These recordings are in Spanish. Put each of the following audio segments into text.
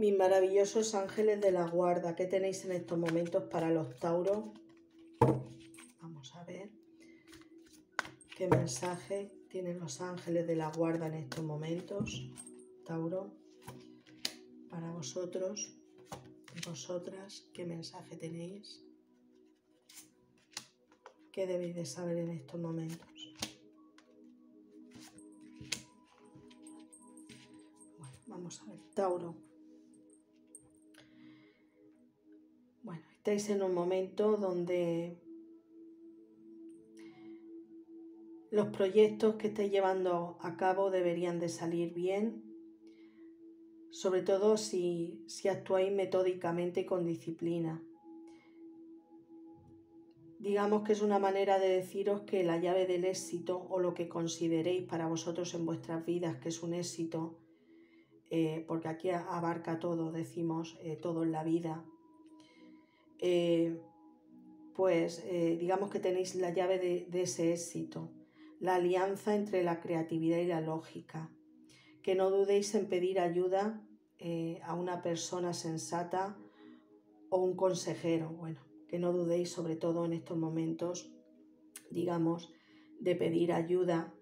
Mis maravillosos ángeles de la guarda, ¿qué tenéis en estos momentos para los Tauros? Vamos a ver qué mensaje tienen los ángeles de la guarda en estos momentos. Tauro, para vosotros vosotras, ¿qué mensaje tenéis? ¿Qué debéis de saber en estos momentos? Bueno, vamos a ver, Tauro. Estáis en un momento donde los proyectos que estáis llevando a cabo deberían de salir bien, sobre todo si, si actuáis metódicamente y con disciplina. Digamos que es una manera de deciros que la llave del éxito o lo que consideréis para vosotros en vuestras vidas que es un éxito, eh, porque aquí abarca todo, decimos, eh, todo en la vida, eh, pues eh, digamos que tenéis la llave de, ese éxito, la alianza entre la creatividad y la lógica. Que no dudéis en pedir ayuda eh, a una persona sensata o un consejero. Bueno, que no dudéis sobre todo en estos momentos, digamos, de pedir ayuda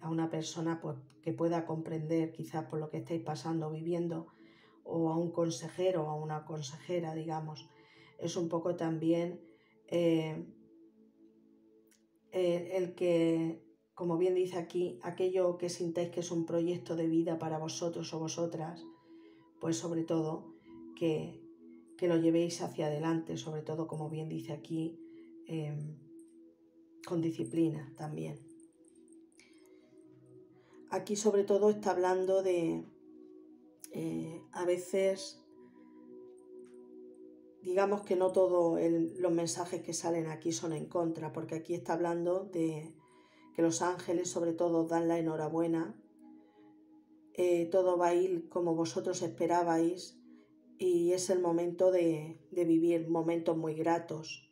a una persona pues, que pueda comprender quizás por lo que estáis pasando, viviendo, o a un consejero o a una consejera, digamos, es un poco también eh, el que, como bien dice aquí, aquello que sintáis que es un proyecto de vida para vosotros o vosotras, pues sobre todo que, lo llevéis hacia adelante, sobre todo, como bien dice aquí, em, con disciplina también. Aquí sobre todo está hablando de eh, a veces digamos que no todos los mensajes que salen aquí son en contra, porque aquí está hablando de que los ángeles sobre todo dan la enhorabuena, eh, todo va a ir como vosotros esperabais y es el momento de, vivir momentos muy gratos.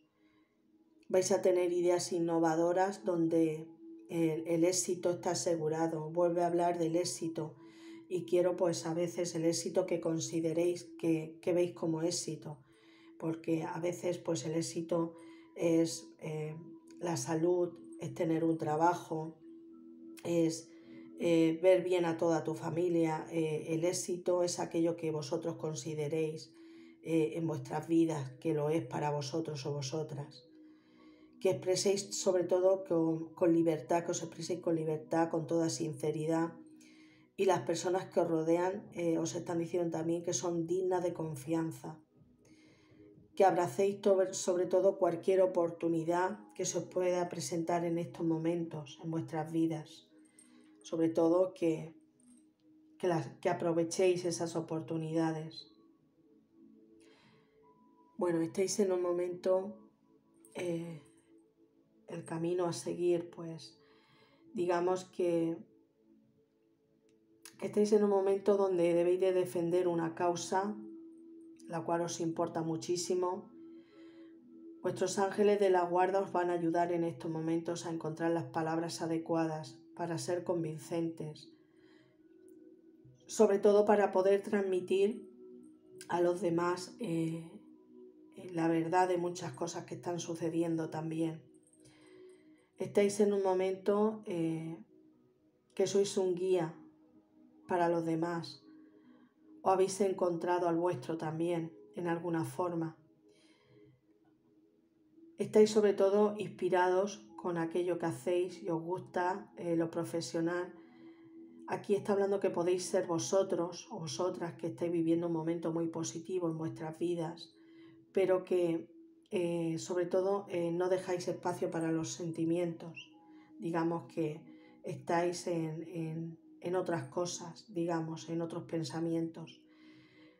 Vais a tener ideas innovadoras donde el, éxito está asegurado, vuelve a hablar del éxito y quiero pues a veces el éxito que consideréis que, que veis como éxito porque a veces pues el éxito es eh, la salud, es tener un trabajo, es eh, ver bien a toda tu familia. Eh, el éxito es aquello que vosotros consideréis en vuestras vidas, que lo es para vosotros o vosotras. Que expreséis sobre todo con, con libertad, que os expreséis con libertad, con toda sinceridad. Y las personas que os rodean os están diciendo también que son dignas de confianza que abracéis sobre todo cualquier oportunidad que se os pueda presentar en estos momentos en vuestras vidas. Sobre todo que, que, aprovechéis esas oportunidades. Bueno, estáis en un momento, eh, el camino a seguir, pues digamos que, que estáis en un momento donde debéis de defender una causa la cual os importa muchísimo. Vuestros ángeles de la guarda os van a ayudar en estos momentos a encontrar las palabras adecuadas para ser convincentes, sobre todo para poder transmitir a los demás eh, la verdad de muchas cosas que están sucediendo también. Estáis en un momento eh, que sois un guía para los demás, o habéis encontrado al vuestro también en alguna forma. Estáis sobre todo inspirados con aquello que hacéis y os gusta eh, lo profesional. Aquí está hablando que podéis ser vosotros o vosotras que estáis viviendo un momento muy positivo en vuestras vidas, pero que eh, sobre todo eh, no dejáis espacio para los sentimientos. Digamos que estáis en en otras cosas, digamos, en otros pensamientos.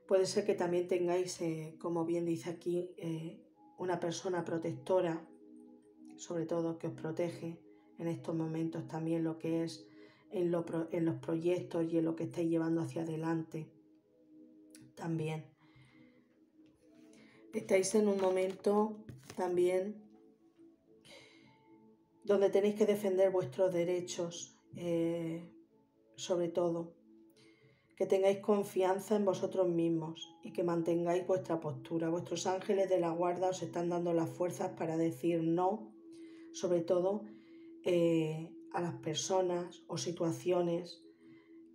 Puede ser que también tengáis, eh, como bien dice aquí, eh, una persona protectora, sobre todo que os protege en estos momentos también lo que es en, en los proyectos y en lo que estáis llevando hacia adelante. También. Estáis en un momento también donde tenéis que defender vuestros derechos. Eh, sobre todo, que tengáis confianza en vosotros mismos y que mantengáis vuestra postura. Vuestros ángeles de la guarda os están dando las fuerzas para decir no, sobre todo eh, a las personas o situaciones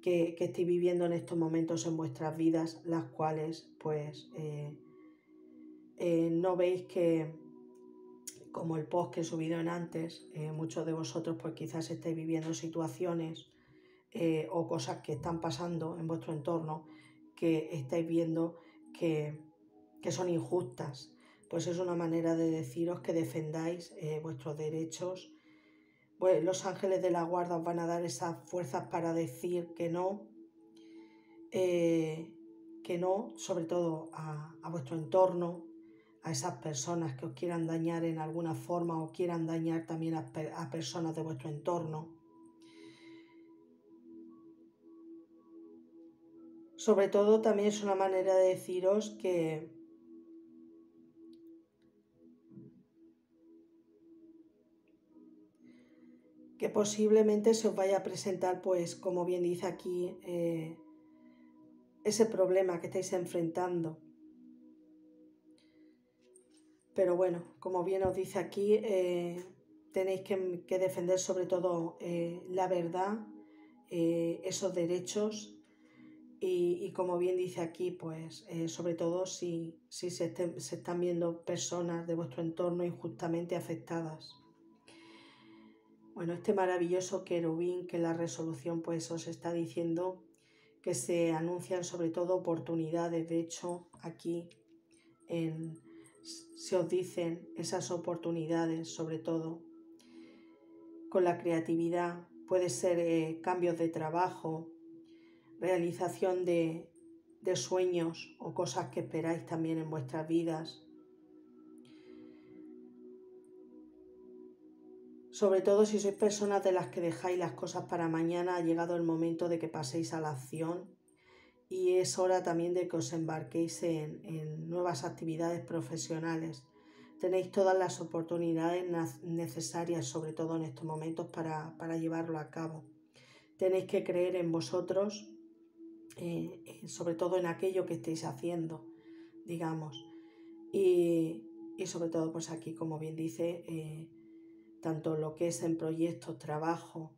que, que estéis viviendo en estos momentos en vuestras vidas, las cuales pues eh, eh, no veis que, como el post que he subido en antes, muchos de vosotros pues quizás estáis viviendo situaciones eh, o cosas que están pasando en vuestro entorno que estáis viendo que, son injustas. Pues es una manera de deciros que defendáis eh, vuestros derechos. Pues los ángeles de la guarda os van a dar esas fuerzas para decir que no, eh, que no, sobre todo a, vuestro entorno, a esas personas que os quieran dañar en alguna forma o quieran dañar también a personas de vuestro entorno. Sobre todo también es una manera de deciros que que posiblemente se os vaya a presentar, pues como bien dice aquí, eh, ese problema que estáis enfrentando. Pero bueno, como bien os dice aquí, eh, tenéis que, defender sobre todo eh, la verdad, esos derechos y, como bien dice aquí, pues eh, sobre todo si, si se, están viendo personas de vuestro entorno injustamente afectadas. Bueno, este maravilloso querubín que la resolución pues os está diciendo que se anuncian sobre todo oportunidades. De hecho, aquí se os dicen esas oportunidades, sobre todo con la creatividad. Puede ser eh, cambios de trabajo, realización de, sueños o cosas que esperáis también en vuestras vidas. Sobre todo si sois personas de las que dejáis las cosas para mañana, ha llegado el momento de que paséis a la acción y es hora también de que os embarquéis en, nuevas actividades profesionales. Tenéis todas las oportunidades necesarias, sobre todo en estos momentos, para, para llevarlo a cabo. Tenéis que creer en vosotros eh, eh, sobre todo en aquello que estéis haciendo, digamos. Y, sobre todo, pues aquí, como bien dice, eh, tanto lo que es en proyectos, trabajo,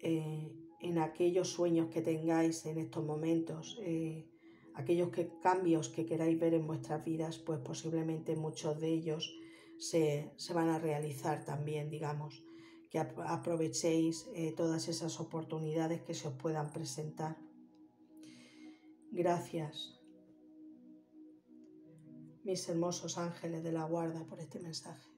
en aquellos sueños que tengáis en estos momentos, aquellos que, cambios que queráis ver en vuestras vidas, pues posiblemente muchos de ellos se, se van a realizar también, digamos, que aprovechéis todas esas oportunidades que se os puedan presentar. Gracias, mis hermosos ángeles de la guarda, por este mensaje.